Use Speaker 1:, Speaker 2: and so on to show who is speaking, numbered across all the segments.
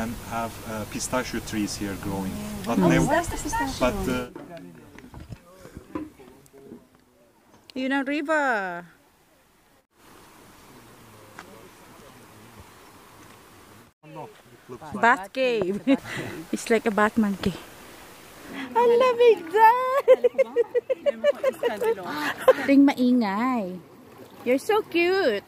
Speaker 1: can have uh, pistachio trees here growing. But never, but uh,
Speaker 2: Yun ang river. Bat cave. it's like a bat Batman cave. Ang lamig dyan! Ting maingay. You're so cute.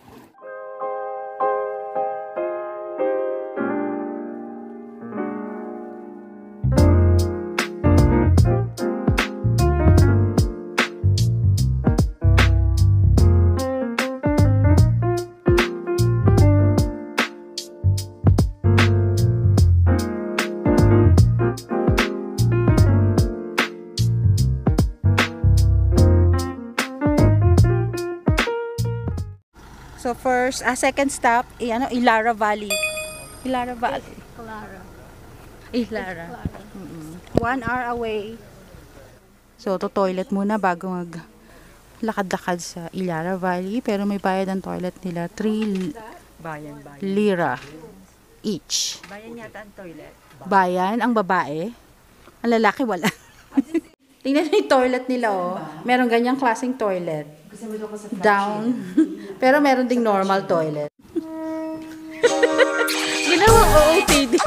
Speaker 2: First, ah, second stop, eh, ano, Ilara Valley. Ilara Valley.
Speaker 3: Clara.
Speaker 2: Ilara. Mm-mm. One hour away. So, to toilet muna bago mag lakad-lakad sa Ilara Valley. Pero may bayad ang toilet nila. 3
Speaker 3: Bayan, bayan.
Speaker 2: lira each.
Speaker 3: Bayan yata ang toilet.
Speaker 2: Bayan, ang babae. Ang lalaki, wala. Tingnan mo yung toilet nila, oh. Meron ganyang klaseng toilet. Down. Pero meron ding normal toilet. Ginawang OOTD.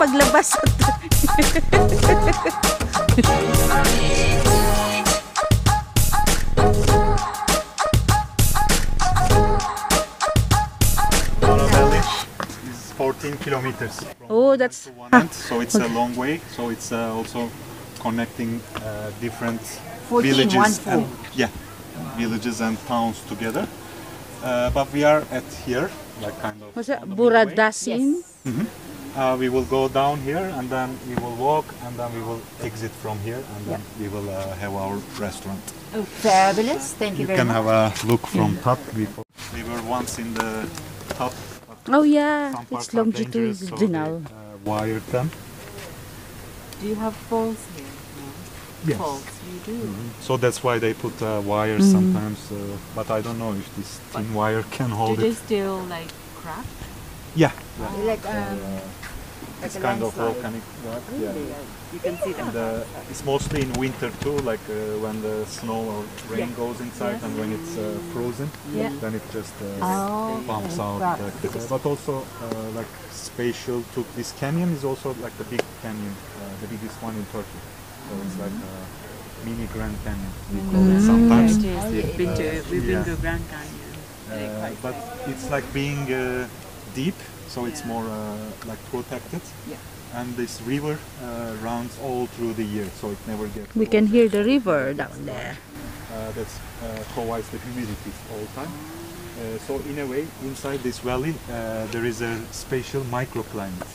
Speaker 2: Paglabas sa
Speaker 1: Mara Valley is 14 kilometers.
Speaker 2: Oh, that's...
Speaker 1: end, so it's a long way. So it's uh, also connecting uh, different
Speaker 3: 14,
Speaker 1: villages and yeah, villages and towns together. Uh, but we are at here, like kind of.
Speaker 2: What's that?
Speaker 1: on the midway.
Speaker 2: Buradasin?
Speaker 1: Uh, we will go down here and then we will walk and then we will exit from here and then we will uh, have our restaurant.
Speaker 3: Oh, fabulous. Thank you,
Speaker 1: You
Speaker 3: very
Speaker 1: can have a look from top. Before. We were once in the top. but
Speaker 2: Oh yeah, it's
Speaker 1: are dangerous, so they,
Speaker 2: longitudinal.
Speaker 1: uh, wired them.
Speaker 4: Do you have falls here?
Speaker 1: Yes.
Speaker 4: Falls, you do.
Speaker 1: So that's why they put uh, wires
Speaker 2: Mm-hmm.
Speaker 1: sometimes, uh, but I don't know if this thin wire can hold
Speaker 4: Do
Speaker 1: hold
Speaker 4: they
Speaker 1: it.
Speaker 4: still like crack?
Speaker 1: Yeah,
Speaker 3: Like, um,
Speaker 1: uh, it's
Speaker 3: a
Speaker 1: kind of volcanic rock.
Speaker 4: Really?
Speaker 1: Yeah.
Speaker 4: You can see them.
Speaker 1: And uh, it's mostly in winter too, like uh, when the snow or rain goes inside and when it's uh, frozen,
Speaker 4: Yeah.
Speaker 1: then it just uh,
Speaker 3: Oh,
Speaker 1: bumps
Speaker 3: okay.
Speaker 1: out. Like this. But also, uh, like spatial to this canyon is also like the big canyon, uh, the biggest one in Turkey. So it's like a mini Grand Canyon. We call it sometimes.
Speaker 4: It is. We've been to we've
Speaker 1: Yeah.
Speaker 4: been to Grand Canyon.
Speaker 1: Uh,
Speaker 4: quite
Speaker 1: but it's like being uh, deep, so it's more uh, like protected.
Speaker 4: Yeah.
Speaker 1: And this river uh, runs all through the year, so it never gets.
Speaker 2: We can hear the river down there.
Speaker 1: Uh, that uh, provides the humidity all the time. Uh, so in a way, inside this valley, uh, there is a special microclimate.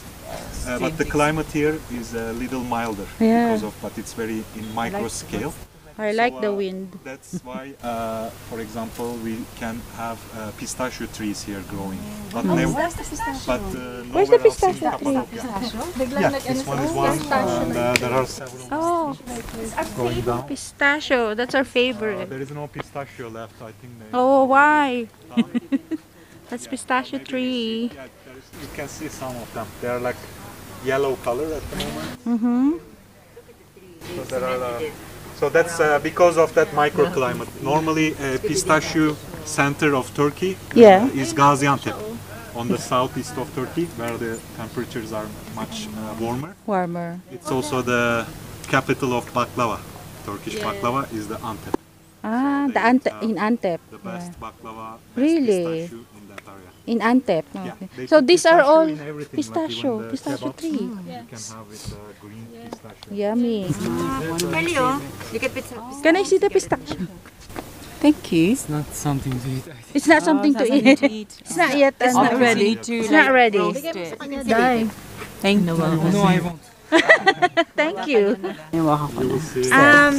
Speaker 1: Uh, but the climate here is a little milder
Speaker 2: Yeah.
Speaker 1: because of, but it's very in micro scale.
Speaker 2: I
Speaker 1: So,
Speaker 2: like the
Speaker 1: uh,
Speaker 2: wind.
Speaker 1: That's why, uh, for example, we can have uh, pistachio trees here growing. But, never, but uh,
Speaker 2: Where's the
Speaker 1: nowhere else in
Speaker 2: pistachio
Speaker 1: Cappadocia. Yeah, this one is one, and uh, there are several
Speaker 2: Oh,
Speaker 1: going down.
Speaker 2: pistachio. That's our
Speaker 1: Uh,
Speaker 2: favorite.
Speaker 1: there is no pistachio left, I think.
Speaker 2: Oh, why?
Speaker 1: uh,
Speaker 2: That's pistachio
Speaker 1: maybe
Speaker 2: tree.
Speaker 1: Yeah, there is, you can see some of them. They are like yellow color at the moment.
Speaker 2: Mm-hmm.
Speaker 1: So there are. Uh, so that's uh, because of that microclimate. Normally, uh, pistachio center of Turkey uh,
Speaker 2: Yeah.
Speaker 1: is Gaziantep, on the southeast of Turkey, where the temperatures are much uh, warmer.
Speaker 2: Warmer.
Speaker 1: It's also the capital of baklava. Turkish baklava is the Antep.
Speaker 2: Ah,
Speaker 1: So
Speaker 2: the
Speaker 1: they,
Speaker 2: Ante
Speaker 1: uh,
Speaker 2: in Antep.
Speaker 1: The best baklava, best
Speaker 2: Really?
Speaker 1: pistachio in that
Speaker 2: Antep.
Speaker 1: Yeah,
Speaker 2: Okay. So these are all
Speaker 1: in like
Speaker 2: pistachio,
Speaker 1: the
Speaker 2: pistachio
Speaker 1: kebabs,
Speaker 2: tree.
Speaker 1: You can have it uh, green pistachio.
Speaker 2: Yummy.
Speaker 3: Hello. Look.
Speaker 2: Can I see the pistachio? Thank you.
Speaker 5: It's not something to eat.
Speaker 2: It's not something to eat. It's not yet. It's
Speaker 4: Not
Speaker 2: not
Speaker 4: ready
Speaker 2: ready.
Speaker 4: to
Speaker 2: It's not
Speaker 4: like,
Speaker 2: ready.
Speaker 4: roast it.
Speaker 2: Dai.
Speaker 4: Thank you.
Speaker 5: No, I won't.
Speaker 2: Thank you.
Speaker 1: You will
Speaker 3: Um,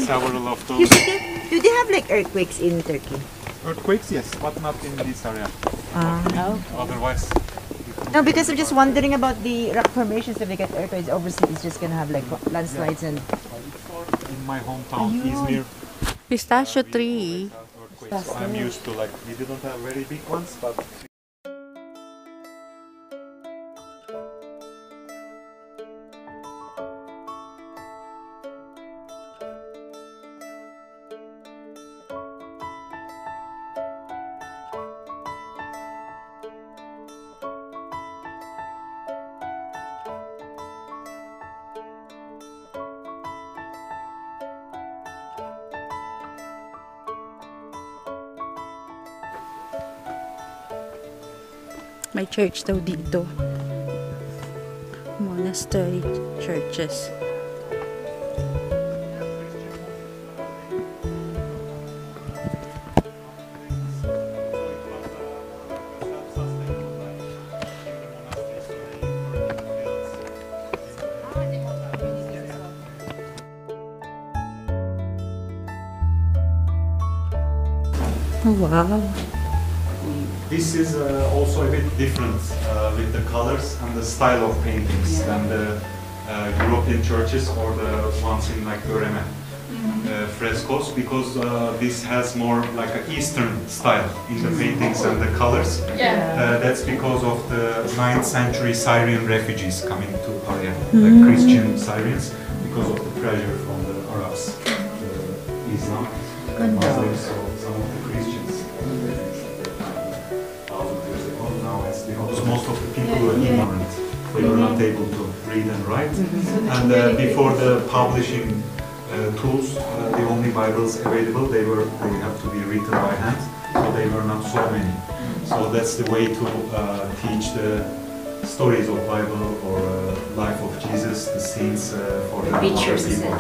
Speaker 3: You see, do they have like earthquakes in Turkey?
Speaker 1: Earthquakes, yes, but not in this area.
Speaker 3: Ah.
Speaker 1: Otherwise,
Speaker 3: No, because I'm just wondering about the rock formations. If they get earthquakes overseas, it's just gonna have like landslides and.
Speaker 1: in my hometown, Izmir,
Speaker 2: Pistachio tree.
Speaker 1: earthquakes. I'm used to like we didn't have very big ones, but
Speaker 2: May church daw dito. Monastery churches. Oh, wow.
Speaker 1: This is uh, also a bit different uh, with the colors and the style of paintings than the uh, European churches or the ones in like Göreme uh, frescoes because uh, this has more like an Eastern style in the paintings and the colors. Uh, that's because of the 9th century Syrian refugees coming to Arya, the Christian Syrians, because of the pressure from the Arabs, the Islam, Muslims, not able to read and write. And uh, before the publishing uh, tools, uh, the only Bibles available, they were they have to be written by hand, so they were not so many. So that's the way to uh, teach the stories of Bible or uh, life of Jesus, the scenes uh, for the other people.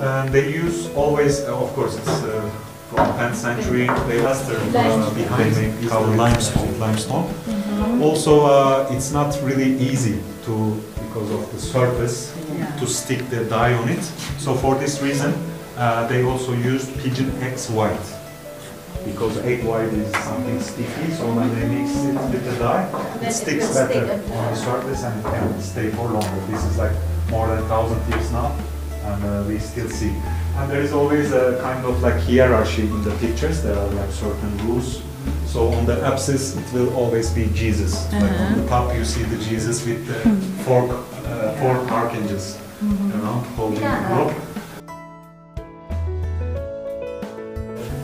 Speaker 1: And they use always, uh, of course, it's uh, from 10th century. They plaster uh, behind they use the limestone. limestone. Also, uh, it's not really easy to because of the surface to stick the dye on it. So for this reason, uh, they also used pigeon X white because egg white is something sticky. So when they mix it with the dye, it sticks better on the surface and it can stay for longer. This is like more than thousand years now, and uh, we still see. And there is always a kind of like hierarchy in the pictures. There are like certain rules. So on the apsis, it will always be Jesus. Like on the top, you see the Jesus with the four uh, four archangels, you know, holding the rope.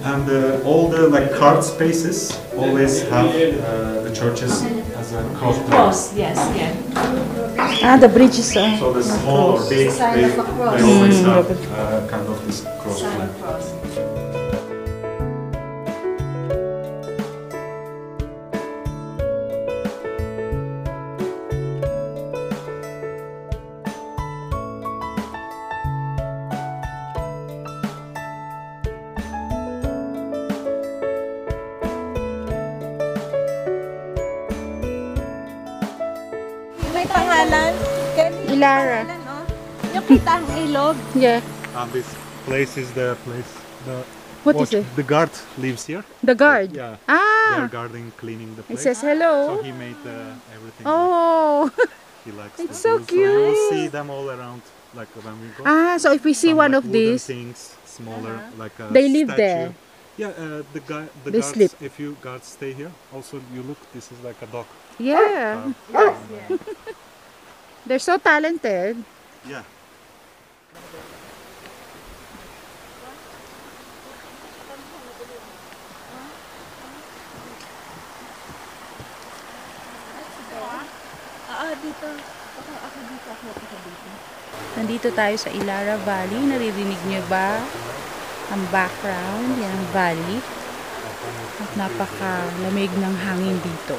Speaker 1: And uh, all the like card spaces always have uh, the churches as a cross.
Speaker 6: Cross, yes, yeah.
Speaker 2: Ah, the bridge is uh,
Speaker 1: So the small or big,
Speaker 6: Sign
Speaker 1: they,
Speaker 6: a
Speaker 1: they always
Speaker 2: Mm.
Speaker 1: have uh, kind of this cross
Speaker 6: Sign
Speaker 7: Kelly.
Speaker 2: Ihlara.
Speaker 7: Pangalan, oh. Yung kita ang ilog.
Speaker 2: Yeah.
Speaker 1: And this place is the place. The
Speaker 2: What is
Speaker 1: watch-
Speaker 2: it?
Speaker 1: The guard lives here.
Speaker 2: The guard.
Speaker 1: Yeah.
Speaker 2: Ah.
Speaker 1: They're guarding, cleaning the
Speaker 2: It
Speaker 1: place.
Speaker 2: says
Speaker 1: So
Speaker 2: hello.
Speaker 1: he made uh, everything.
Speaker 2: Oh.
Speaker 1: He likes
Speaker 2: It's so
Speaker 1: do. So you will see them all around, like when we go.
Speaker 2: Ah, so if we see
Speaker 1: Some,
Speaker 2: one
Speaker 1: like,
Speaker 2: of these,
Speaker 1: things, smaller, like a
Speaker 2: They live
Speaker 1: statue.
Speaker 2: there?
Speaker 1: Yeah, uh, the guy, the
Speaker 2: They
Speaker 1: guards.
Speaker 2: sleep.
Speaker 1: If you guards stay here, also you look. This is like a dog.
Speaker 2: yeah,
Speaker 1: Uh,
Speaker 2: they're so talented.
Speaker 1: yeah.
Speaker 7: Ah, dito. Ako, ako dito. Ako, ako dito.
Speaker 2: Nandito tayo sa Ilara Valley. Naririnig niyo ba ang background? Yan ang valley. At napakalamig ng hangin dito.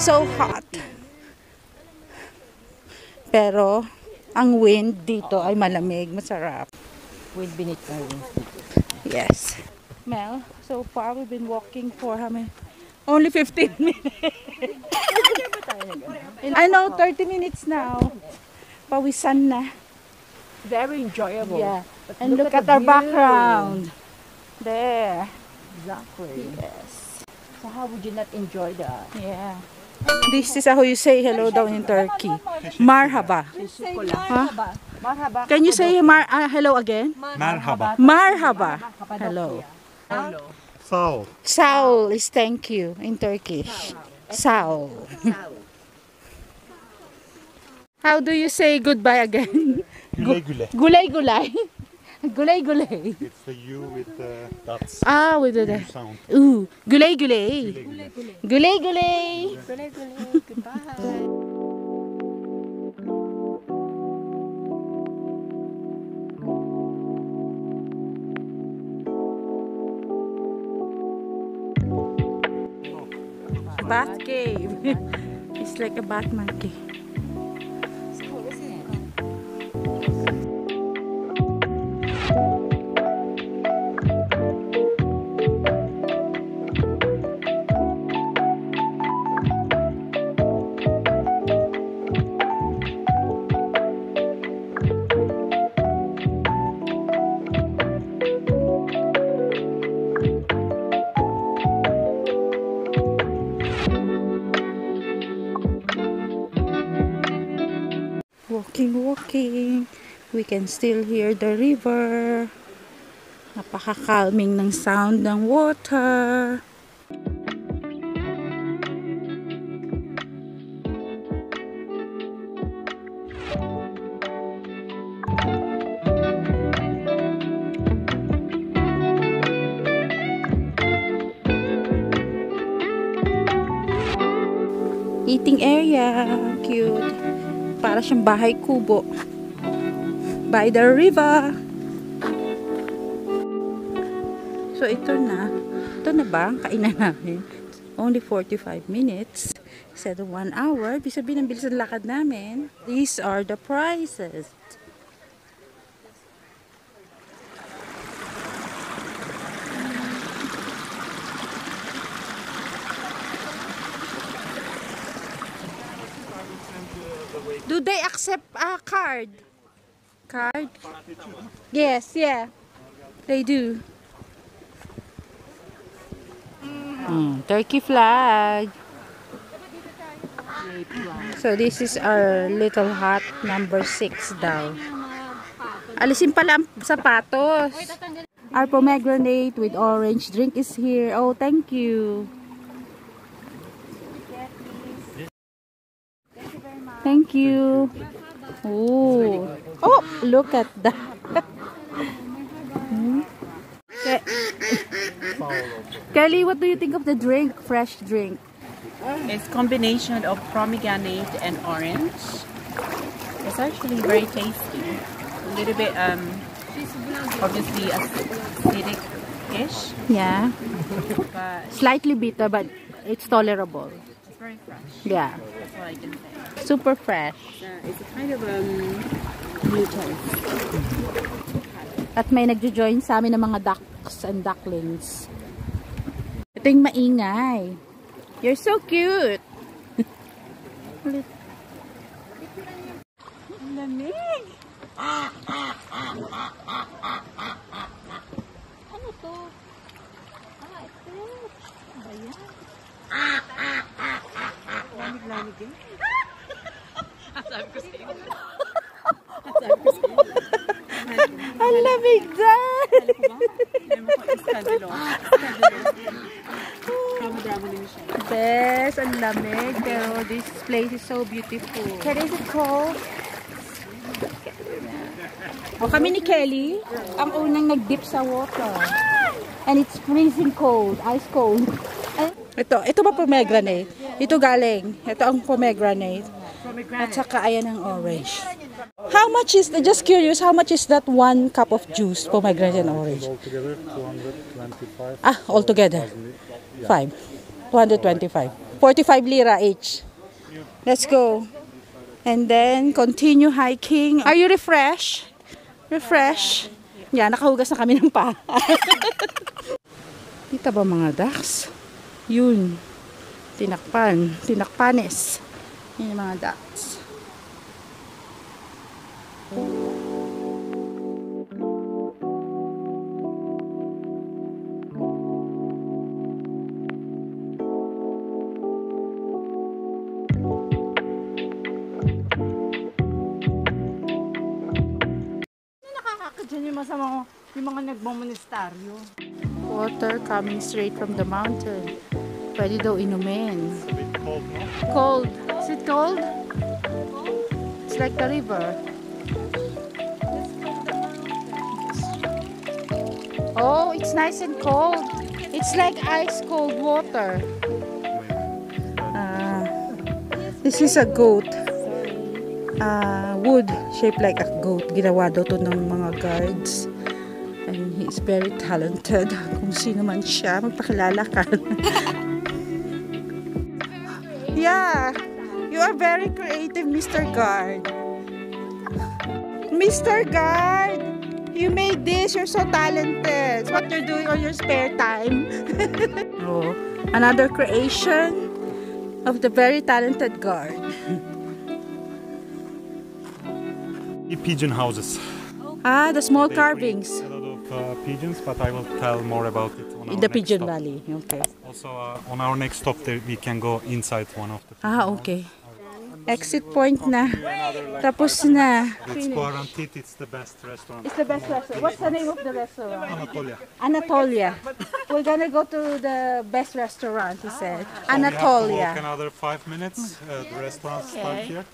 Speaker 2: So hot. Pero, ang wind dito ay malamig, masarap.
Speaker 3: Wind beneath my wings.
Speaker 2: Yes. Mel, so far we've been walking for how many? Only 15 minutes. I know, 30 minutes now. Pawisan na.
Speaker 3: Very enjoyable.
Speaker 2: Yeah.
Speaker 3: But
Speaker 2: And look, at,
Speaker 3: the
Speaker 2: our
Speaker 3: view.
Speaker 2: background. There.
Speaker 3: Exactly.
Speaker 2: Yes.
Speaker 3: So how would you not enjoy that?
Speaker 2: Yeah. This is how you say hello down in Turkey. Marhaba.
Speaker 3: Huh?
Speaker 7: marhaba.
Speaker 3: Marhaba.
Speaker 2: Can you say mar ah, hello again?
Speaker 1: Merhaba.
Speaker 2: Marhaba. Hello.
Speaker 1: Sağ ol.
Speaker 2: Saul is thank you in Turkish. Saul. How do you say goodbye again?
Speaker 1: Güle güle.
Speaker 2: Gulay gulay. gulay gulay.
Speaker 1: It's the U with the dots.
Speaker 2: Ah, with the
Speaker 1: sound.
Speaker 2: ooh, gulay gulay. Gulay gulay. Bat cave. it's like a Batman cave. Walking, walking. We can still hear the river. Napaka-calming ng sound ng water. Eating area. Para siyang bahay kubo. By the river. So, ito na. Ito na ba ang kainan namin? Only 45 minutes. Of 1 hour. Ibig sabihin, ang bilis ng lakad namin. These are the prices. Do they accept a card? Card? Yes, yeah. They do. Mm, turkey flag. So this is our little hut number 6 daw. Alisin pala ang sapatos. Our pomegranate with orange drink is here. Oh, thank you. Thank you. Oh. Oh, look at that. Hmm? Ke- Kelly, what do you think of the drink? Fresh drink.
Speaker 4: It's combination of pomegranate and orange. It's actually very tasty. A little bit, um, obviously acidic-ish,
Speaker 2: Yeah.
Speaker 4: but
Speaker 2: Slightly bitter, but it's tolerable.
Speaker 4: it's very fresh.
Speaker 2: Yeah.
Speaker 4: That's what I can say.
Speaker 2: Super fresh.
Speaker 4: Uh, it's a kind of um, new taste.
Speaker 2: At may nagjo-join sa amin ng mga ducks and ducklings. Ito yung maingay. You're so cute. Lamig.
Speaker 7: Ano to? Ah, ito. Ba yan?
Speaker 2: Ang
Speaker 4: din siya.
Speaker 2: Bes, ang lamig. Pero this place is so beautiful.
Speaker 7: What is it called?
Speaker 2: O kami ni Kelly, ang unang nag-dip sa water. And it's freezing cold, ice cold. Ito, ito ba pomegranate? Ito galing. Ito ang pomegranate. At saka ayan ang orange. How much is, just curious, how much is that one cup of juice, pomegranate and orange?
Speaker 1: Altogether 225.
Speaker 2: Ah, altogether. Five. 225. 45 lira each. Let's go. And then, continue hiking. Are you refreshed? Refresh? Yeah, nakahugas na kami ng pa. Kita ba mga ducks? Yun. Tinakpan. Tinakpanes. Yun yung mga ducks.
Speaker 3: Nakakaka dyan yung, mga, yung mga nagmamonestaryo.
Speaker 2: Water coming straight from the mountain. Pwede daw inumin.
Speaker 1: It's a bit cold now.
Speaker 2: Cold. Is it cold? It's like the river. Oh, it's nice and cold. It's like ice cold water. Ah, this is a goat. Ah, wood shaped like a goat. Ginawa daw to ng mga guards. And he is very talented. Kung sino man siya, magpakilala ka. yeah, you are very creative, Mr. Guard. Mr. Guard, you made this. You're so talented. It's what you're doing on your spare time. oh, another creation of the very talented guard.
Speaker 1: Pigeon houses.
Speaker 2: Ah, the small
Speaker 1: They
Speaker 2: carvings
Speaker 1: A lot of uh, pigeons, but I will tell more about it
Speaker 2: in the Pigeon
Speaker 1: stop.
Speaker 2: Valley. Okay.
Speaker 1: Also, uh, on our next stop, there, we can go inside one of the.
Speaker 2: Ah, okay. Exit point na.
Speaker 1: Another like
Speaker 2: Tapos na.
Speaker 1: It's guaranteed it's the best restaurant.
Speaker 2: It's the best restaurant. What's the name of the restaurant?
Speaker 1: Anatolia.
Speaker 2: Anatolia. We're gonna go to the best restaurant, he said.
Speaker 1: So we have to walk
Speaker 2: Anatolia.
Speaker 1: another five minutes. Uh, the restaurant start here.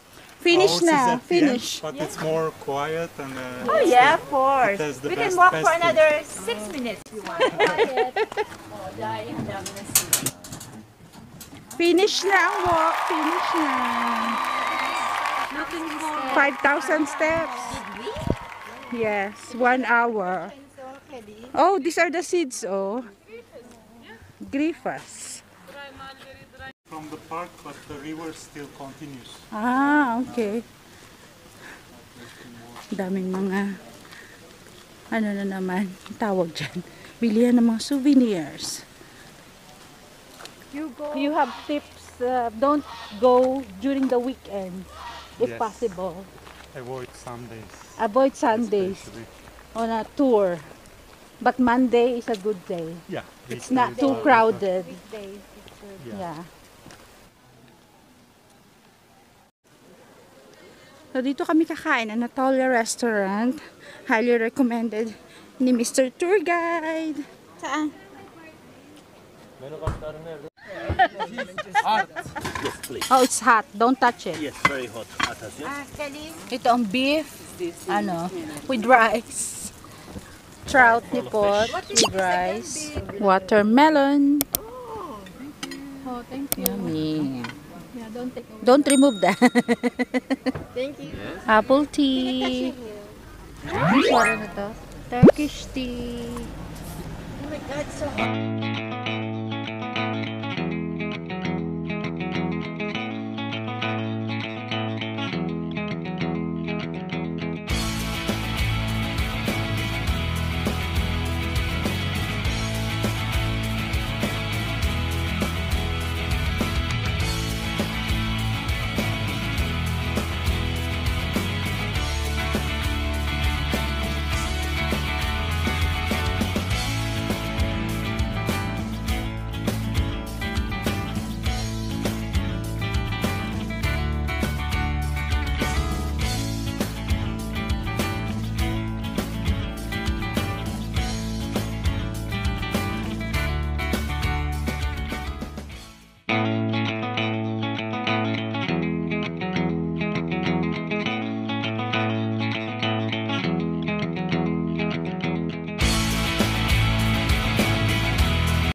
Speaker 2: Finish
Speaker 1: Ours is
Speaker 2: na.
Speaker 1: end,
Speaker 2: Finish.
Speaker 1: but it's more quiet and. Uh,
Speaker 3: Oh yeah, of course.
Speaker 1: It has the
Speaker 3: We
Speaker 1: best-
Speaker 3: can walk
Speaker 1: best
Speaker 3: for
Speaker 1: food.
Speaker 3: another six minutes if you want.
Speaker 2: Finish na ang walk. Finish na. 5,000 steps. Yes, one hour. Oh, these are the seeds, oh. Griffas.
Speaker 1: From the park, but the river still continues.
Speaker 2: Ah, okay. Daming mga ano na naman, tawag dyan. Bilihan ng mga souvenirs. You go. You have tips. uh, don't go during the weekend if
Speaker 1: Yes.
Speaker 2: possible.
Speaker 1: Avoid Sundays.
Speaker 2: Avoid Sundays
Speaker 1: especially.
Speaker 2: on a tour. But Monday is a good day.
Speaker 1: Yeah.
Speaker 2: It's not too crowded. Yeah. So dito kami kakain, Anatolia Restaurant. Highly recommended ni Mr. Tour Guide. Saan? Oh, it's hot. Don't touch it.
Speaker 6: Yes, very hot. Attention.
Speaker 2: Ito ang beef, ano, with rice. Trout ni pot with rice. Watermelon.
Speaker 7: Oh, thank you.
Speaker 2: Yummy.
Speaker 7: Yeah, don't take away.
Speaker 2: Don't remove that.
Speaker 7: Thank you.
Speaker 2: Apple tea. Ano na to? Turkish tea.
Speaker 3: Oh my God, so